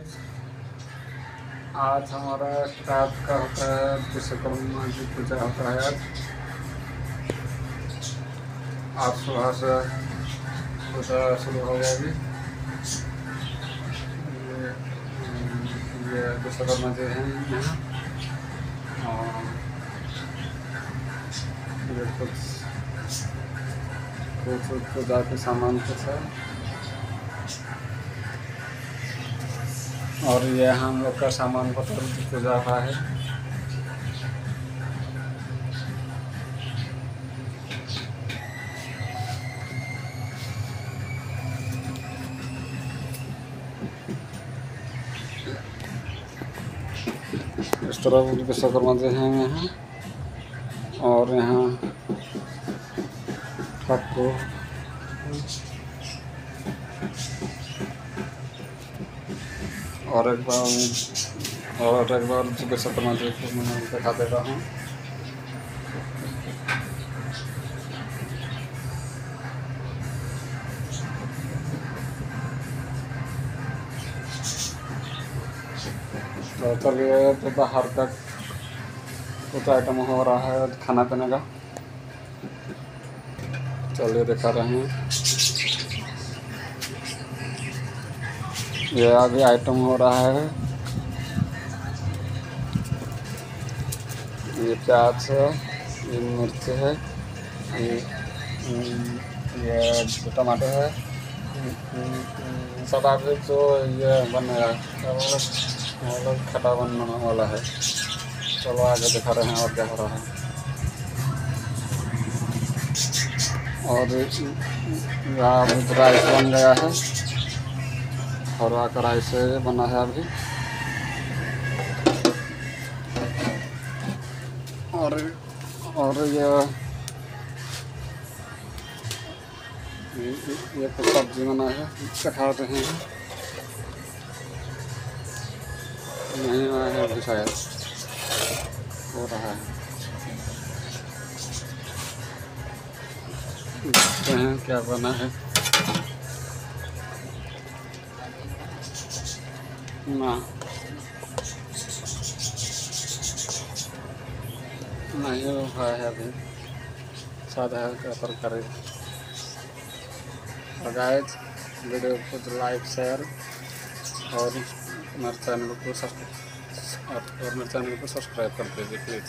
आज हमारा रात का होता है विश्वकर्मा जी पूजा होता है आज सुबह से पूजा शुरू हो जाएगी ये विश्वकर्मा जी हैं यहाँ और कुछ पूजा के सामान कुछ है और ये हम लोग का सामान पत्र पूजा का है। इस तरह विश्वकर्मा जी हैं यहाँ। और यहाँ आपको और एक बार, और एक बार विश्वकर्मा जी को मैं दिखा दे रहा हूँ। तो चलिए तो बाहर तक कुछ आइटम हो रहा है खाना पीने का। चलिए दिखा रहे हैं। ये अभी आइटम हो रहा है ये प्याज है ये मिर्च है ये हम्म, ये टमाटर है हम्म, हम्म, सब आगे जो ये क्या बोले वो खटा बनने वाला है चलो आगे दिखा रहे हैं और क्या हो रहा है और यहाँ राइस बन गया है हरवा कढ़ाई से बना है अभी। और और ये, ये- कुछ सब्ज़ी बना है चखा रहे हैं। नहीं आया है अभी शायद, हो रहा है। हैं क्या बना है। नहीं है अभी। सादा का तरकारी वीडियो को लाइक शेयर और मेरे चैनल को सब्सक्राइब और मेरे चैनल को सब्सक्राइब कर दीजिए प्लीज़